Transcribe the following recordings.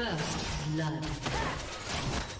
First blood.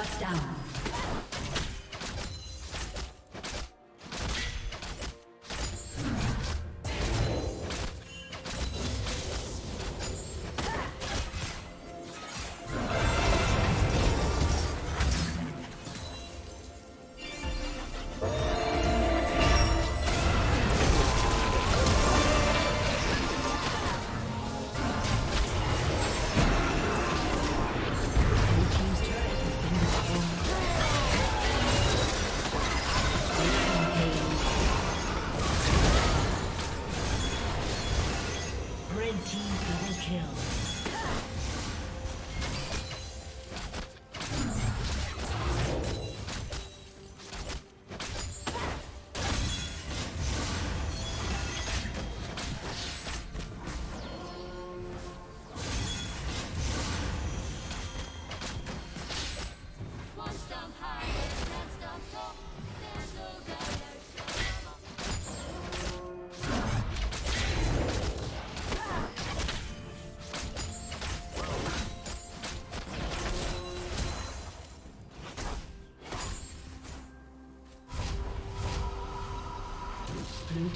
Shut down.